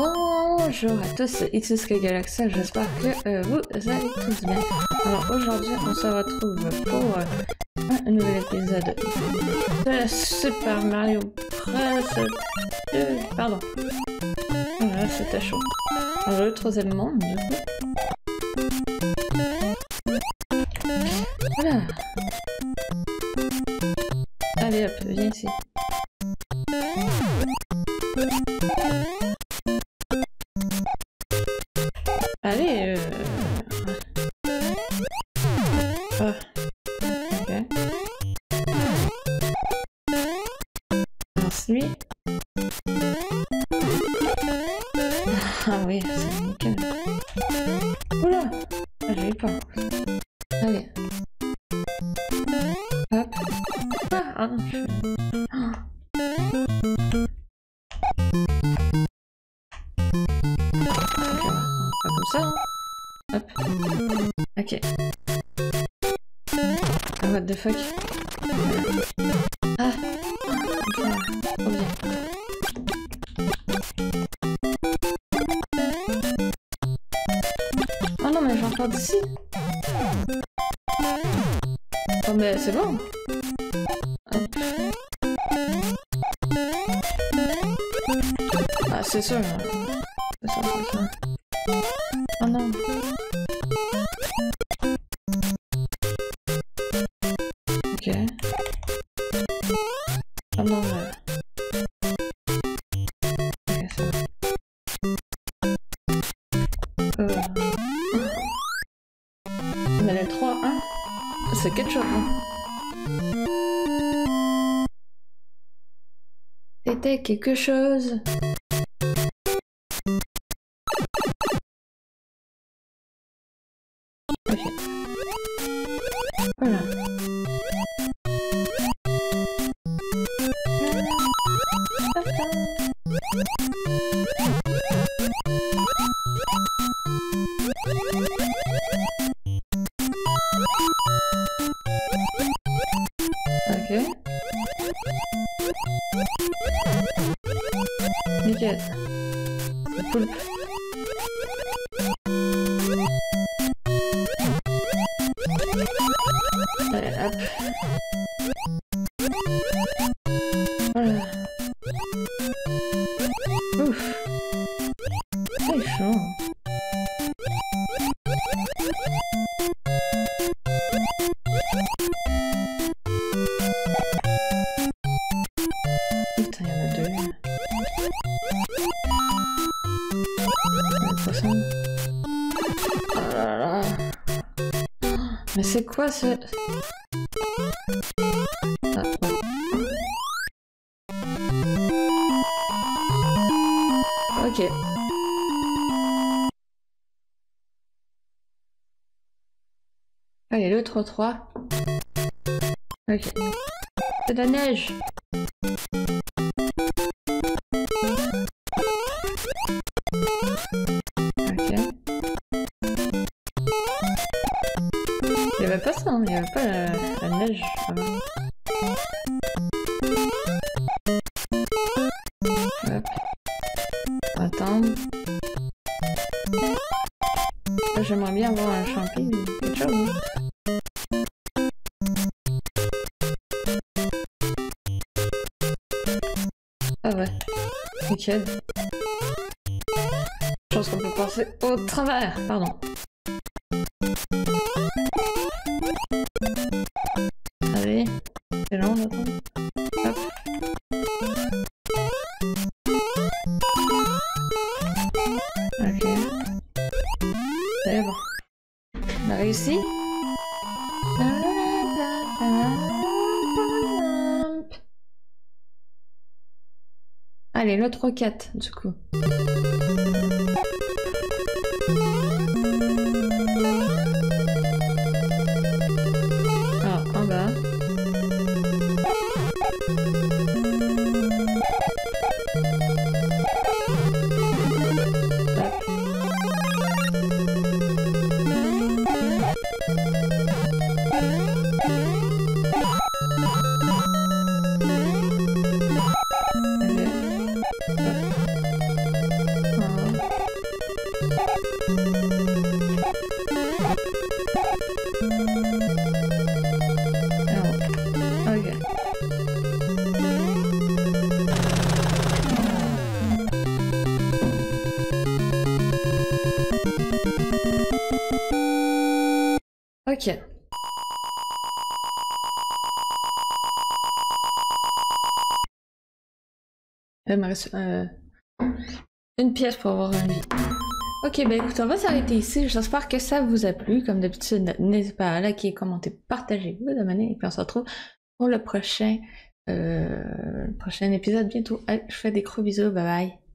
Bonjour à tous, XSK Galaxy, j'espère que euh, vous allez tous bien. Alors aujourd'hui, on se retrouve pour euh, un nouvel épisode de Super Mario Bros. 2. Pardon. Voilà, c'était chaud. Alors le troisième monde, du coup. Voilà. Allez hop, viens ici. Lui. Ah oui, c'est nickel. Oula ah, J'ai eu peur. Allez. Hop. Ah, ah non, je. Ah. Pas comme ça. hein. Hop. Ok. Ah, what the fuck. Oh non, mais j'en pars d'ici. Oh, mais c'est bon. Ah, c'est sûr. hein. C'est sûr, c'est sûr. Oh non. Ok. Oh non, mais... C'était quelque chose. C'est chaud. Oh. Mais c'est quoi ce... Allez, le 3-3. Ok. C'est de la neige. Ok. Il y avait pas ça, hein, il y avait pas la, neige avant. Hop. Attendre. J'aimerais bien avoir un champi ou quelque chose. hein. Je pense qu'on peut passer au travers, pardon. Allez, c'est long d'attendre. Hop. Ok. C'est bon. On a réussi? Allez, le 3-4 du coup. Ok. Il me reste euh, une pièce pour avoir une vie. Ok, ben écoute, on va s'arrêter ici. J'espère que ça vous a plu. Comme d'habitude, n'hésitez pas à liker, commenter, partager, vous abonner. Et puis on se retrouve pour le prochain, euh, prochain épisode bientôt. Allez, je fais des gros bisous. Bye bye.